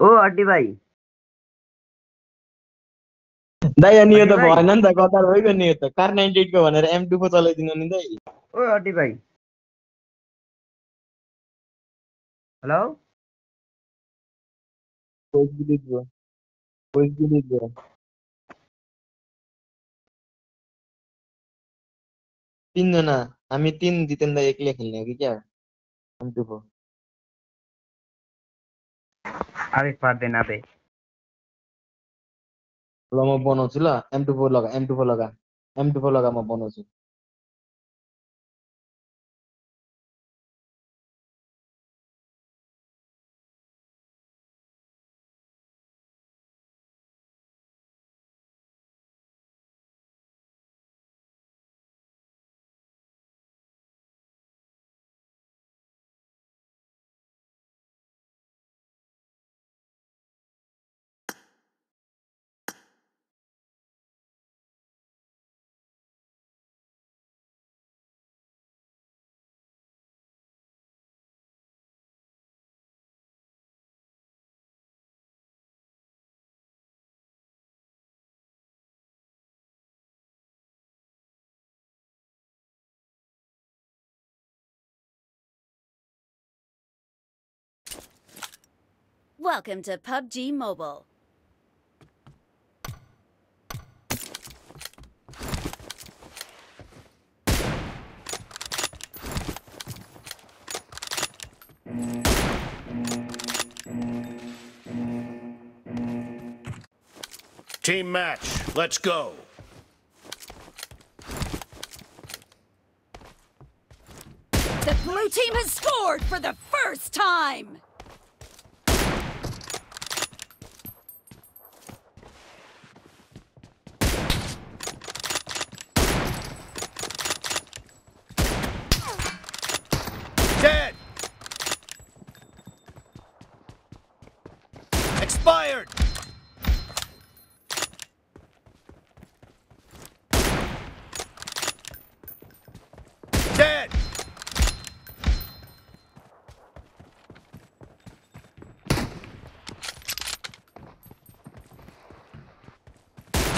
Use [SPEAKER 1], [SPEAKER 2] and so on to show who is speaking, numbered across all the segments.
[SPEAKER 1] ও আড্ডি ভাই
[SPEAKER 2] दाइ अनि यो त
[SPEAKER 1] भाइ।
[SPEAKER 2] भएन नि त गतार भइगयो नि यो त कार नाइन्टी एटको भनेर एम टू फोर चलाइदिनु नि दाइ
[SPEAKER 1] ও আড্ডি ভাই হ্যালো
[SPEAKER 2] भोइस डिलिट भयो भोइस डिलिट भयो तिनजना हामी तिन जितेन दाइ एक्लै खेल्ने हो कि क्या एम टू फोर
[SPEAKER 1] আরিফ পারবে না বে।
[SPEAKER 2] লগা এম টু ফোর লগা এম টু ফোর লগা এম টু ফোর লগা মো বনোচি
[SPEAKER 3] Welcome to PUBG Mobile.
[SPEAKER 4] Team match. Let's go.
[SPEAKER 3] The blue team has scored for the first time!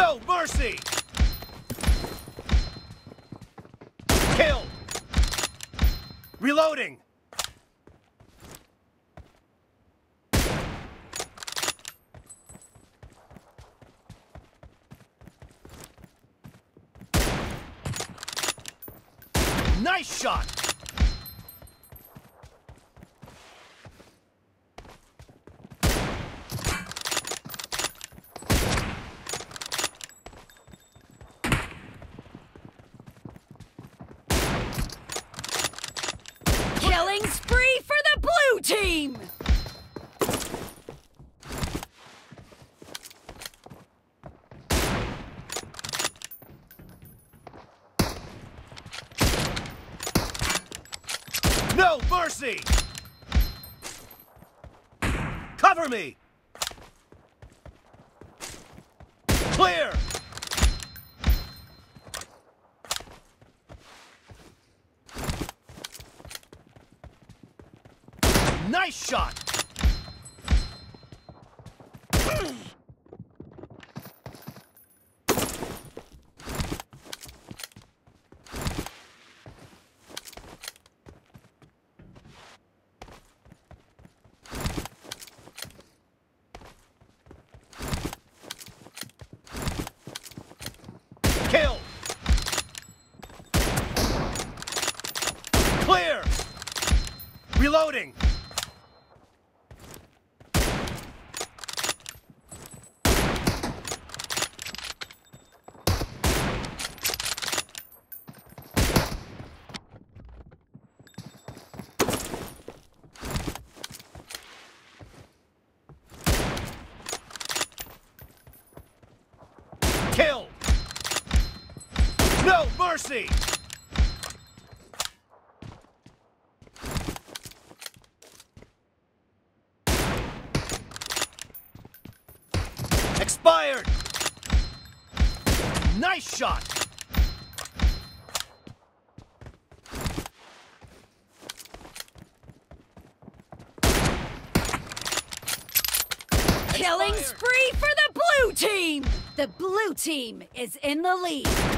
[SPEAKER 4] No mercy. Kill. Reloading. Nice shot.
[SPEAKER 3] Killing spree for the blue team!
[SPEAKER 4] No mercy. Cover me. Clear. Nice shot. Kill. Clear. Reloading. Kill! No! Expired! Nice shot!
[SPEAKER 3] Killing spree for the blue team! The blue team is in the lead.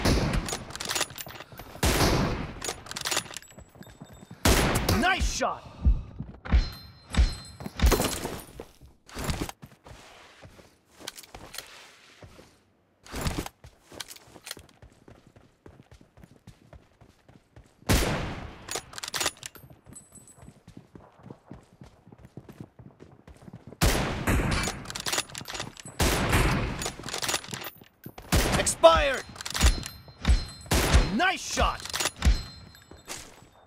[SPEAKER 4] Nice shot! Expired! Nice shot!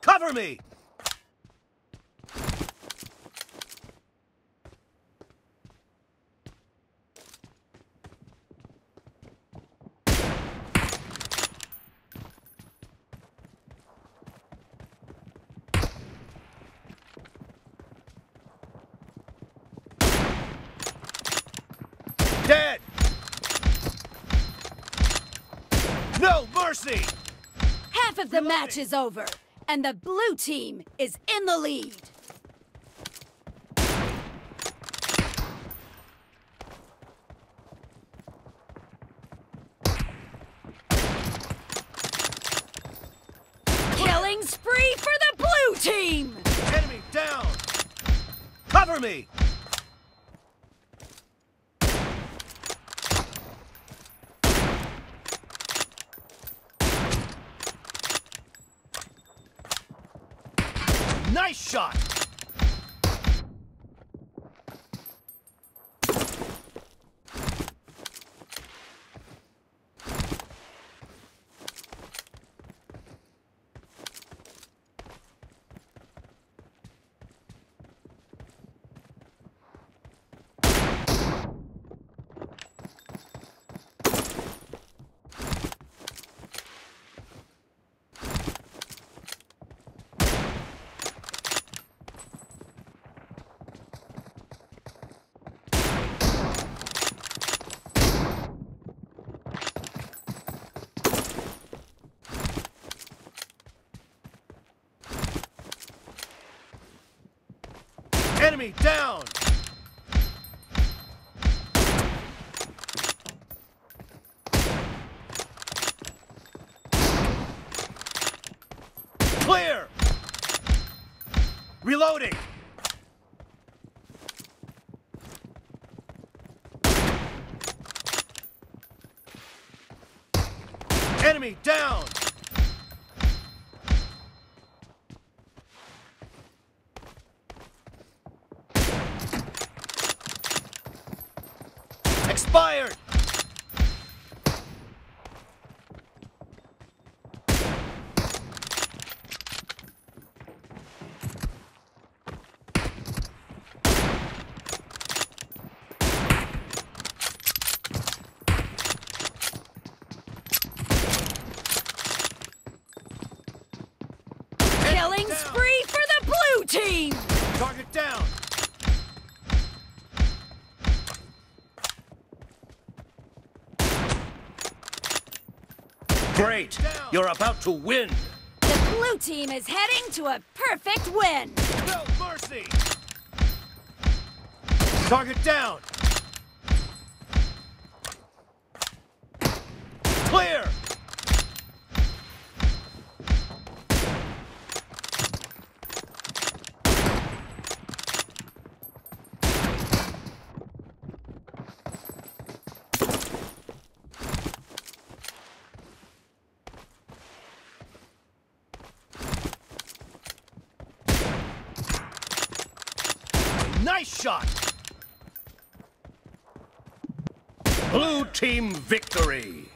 [SPEAKER 4] Cover me! Mercy!
[SPEAKER 3] Half of the match is over, and the blue team is in the lead. Killing spree for the blue team!
[SPEAKER 4] Enemy down! Cover me! Nice shot! Enemy down! Clear! Reloading! Enemy down! Expired!
[SPEAKER 3] Killing
[SPEAKER 4] down.
[SPEAKER 3] spree for the blue team!
[SPEAKER 4] Target down! Great! You're about to win!
[SPEAKER 3] The blue team is heading to a perfect win!
[SPEAKER 4] No mercy! Target down! Clear! Nice shot! Blue team victory!